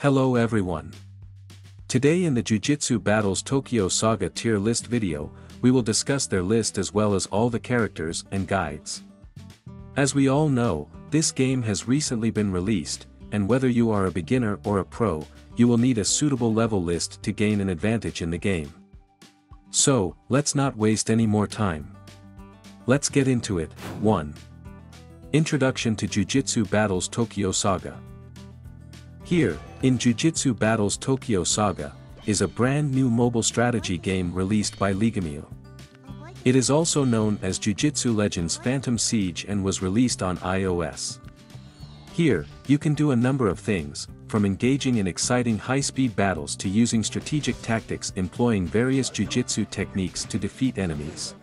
Hello everyone. Today in the Jujutsu Battles Tokyo Saga tier list video, we will discuss their list as well as all the characters and guides. As we all know, this game has recently been released, and whether you are a beginner or a pro, you will need a suitable level list to gain an advantage in the game. So, let's not waste any more time. Let's get into it. 1. Introduction to Jujutsu Battles Tokyo Saga. Here, in Jujutsu Battles Tokyo Saga, is a brand new mobile strategy game released by Legamio. It is also known as Jujutsu Legends Phantom Siege and was released on iOS. Here, you can do a number of things, from engaging in exciting high-speed battles to using strategic tactics employing various jujutsu techniques to defeat enemies.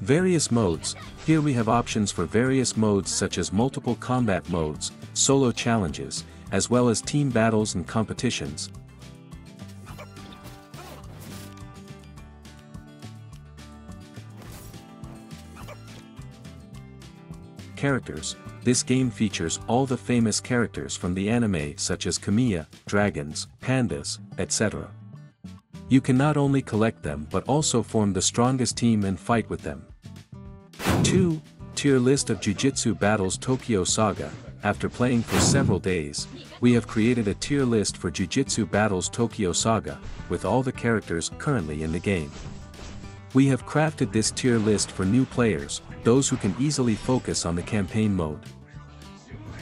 Various modes, here we have options for various modes such as multiple combat modes, solo challenges, as well as team battles and competitions. Characters, this game features all the famous characters from the anime such as Kamiya, dragons, pandas, etc. You can not only collect them but also form the strongest team and fight with them. 2. Tier list of Jujutsu Battles Tokyo Saga, after playing for several days, we have created a tier list for Jujutsu Battles Tokyo Saga, with all the characters currently in the game. We have crafted this tier list for new players, those who can easily focus on the campaign mode.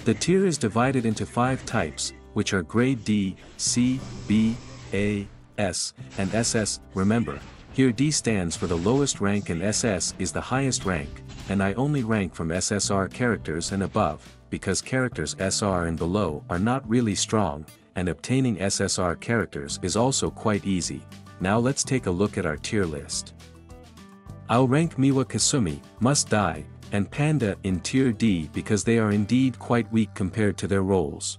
The tier is divided into five types, which are Grade D, C, B, A, S, and SS, remember, here D stands for the lowest rank and SS is the highest rank, and I only rank from SSR characters and above, because characters SR and below are not really strong, and obtaining SSR characters is also quite easy. Now let's take a look at our tier list. I'll rank Miwa Kasumi, Must Die, and Panda in tier D because they are indeed quite weak compared to their roles.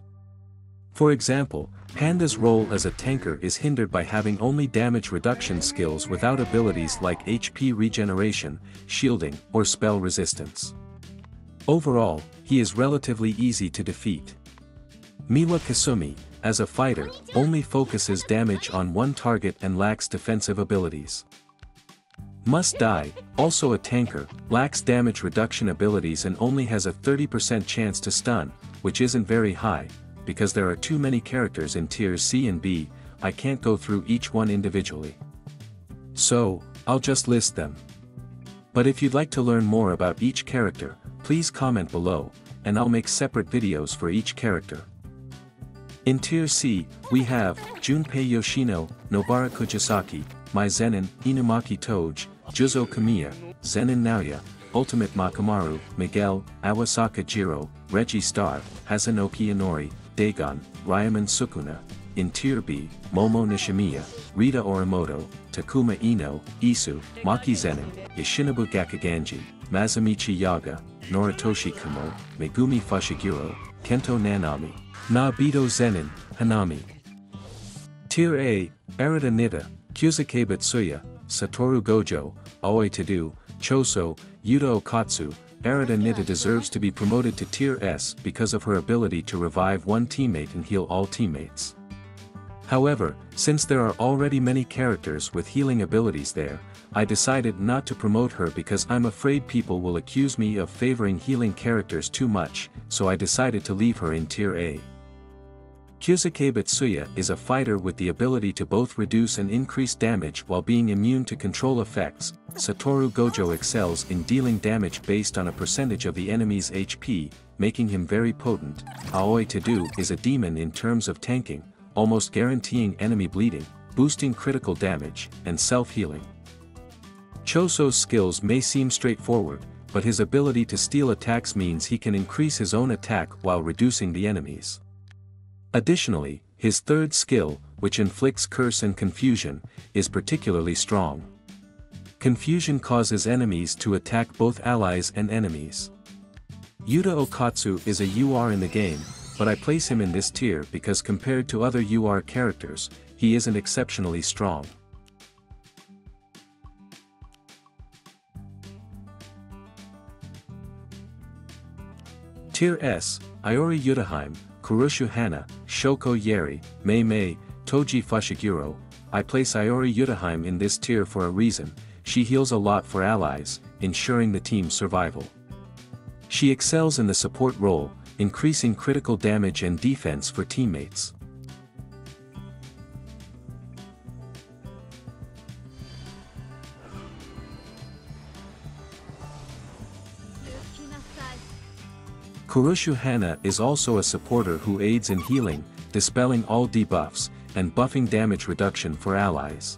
For example, Panda's role as a tanker is hindered by having only damage reduction skills without abilities like HP regeneration, shielding, or spell resistance. Overall, he is relatively easy to defeat. Miwa Kasumi, as a fighter, only focuses damage on one target and lacks defensive abilities. Must Die, also a tanker, lacks damage reduction abilities and only has a 30% chance to stun, which isn't very high, because there are too many characters in tiers C and B, I can't go through each one individually. So, I'll just list them. But if you'd like to learn more about each character, please comment below, and I'll make separate videos for each character. In Tier C, we have, Junpei Yoshino, Nobara Kugisaki, Mai Zenin, Inumaki Toge, Juzo Kumiya, Zenin Naoya, Ultimate Mechamaru, Miguel, Awasaka Jiro, Reggie Star, Hazenoki Inori, Dagon, Ryomen Sukuna, in Tier B, Momo Nishimiya, Rika Orimoto, Takuma Ino, Isu, Maki Zenin, Yoshinobu Gakuganji, Masamichi Yaga, Noritoshi Kamo, Megumi Fushiguro, Kento Nanami, Naobito Zenin, Hanami. Tier A, Arata Nitta, Kyusuke Butsuya, Satoru Gojo, Aoi Todo, Choso, Yuta Okkotsu, Arata Nitta deserves to be promoted to Tier S because of her ability to revive one teammate and heal all teammates. However, since there are already many characters with healing abilities there, I decided not to promote her because I'm afraid people will accuse me of favoring healing characters too much, so I decided to leave her in Tier A. Kyusuke Butsuya is a fighter with the ability to both reduce and increase damage while being immune to control effects, Satoru Gojo excels in dealing damage based on a percentage of the enemy's HP, making him very potent, Aoi Todo is a demon in terms of tanking, almost guaranteeing enemy bleeding, boosting critical damage, and self-healing. Choso's skills may seem straightforward, but his ability to steal attacks means he can increase his own attack while reducing the enemy's. Additionally, his third skill, which inflicts curse and confusion, is particularly strong. Confusion causes enemies to attack both allies and enemies. Yuta Okkotsu is a UR in the game, but I place him in this tier because compared to other UR characters, he isn't exceptionally strong. Tier S, Iori Utahime, Kurusu Hana, Shoko Ieiri, Mei Mei, Toji Fushiguro, I place Iori Utahime in this tier for a reason, she heals a lot for allies, ensuring the team's survival. She excels in the support role, increasing critical damage and defense for teammates. Kurusu Hana is also a supporter who aids in healing, dispelling all debuffs, and buffing damage reduction for allies.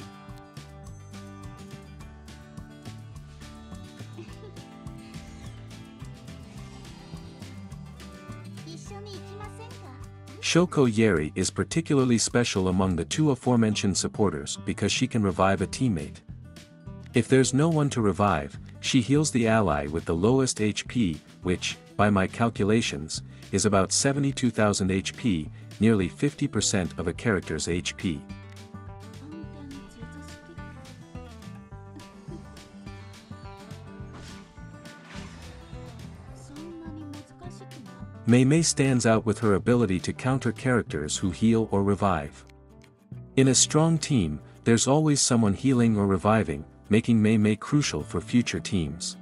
Shoko Ieiri is particularly special among the two aforementioned supporters because she can revive a teammate. If there's no one to revive, she heals the ally with the lowest HP, which, by my calculations, is about 72,000 HP, nearly 50% of a character's HP. Mei Mei stands out with her ability to counter characters who heal or revive. In a strong team, there's always someone healing or reviving, making Mei Mei crucial for future teams.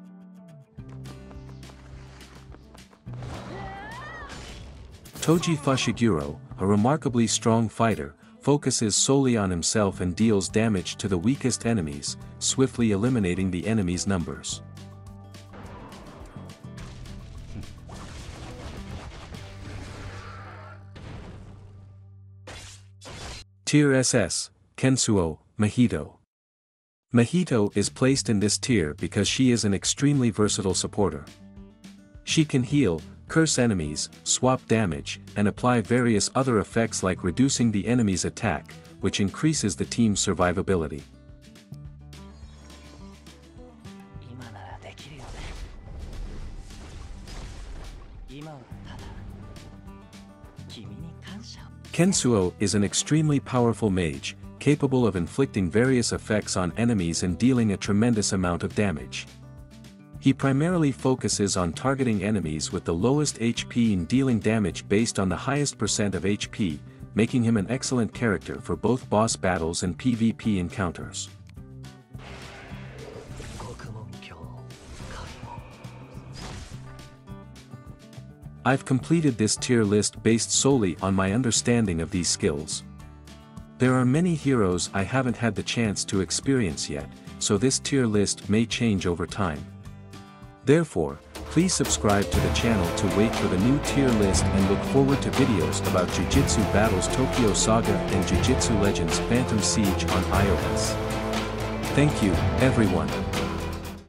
Toji Fushiguro, a remarkably strong fighter, focuses solely on himself and deals damage to the weakest enemies, swiftly eliminating the enemy's numbers. Tier SS, Kensuo, Mahito. Mahito is placed in this tier because she is an extremely versatile supporter. She can heal, curse enemies, swap damage, and apply various other effects like reducing the enemy's attack, which increases the team's survivability. Kensuo is an extremely powerful mage, capable of inflicting various effects on enemies and dealing a tremendous amount of damage. He primarily focuses on targeting enemies with the lowest HP and dealing damage based on the highest percent of HP, making him an excellent character for both boss battles and PvP encounters. I've completed this tier list based solely on my understanding of these skills. There are many heroes I haven't had the chance to experience yet, so this tier list may change over time. Therefore, please subscribe to the channel to wait for the new tier list and look forward to videos about Jujutsu Battles Tokyo Saga and Jujutsu Legends Phantom Siege on iOS. Thank you, everyone.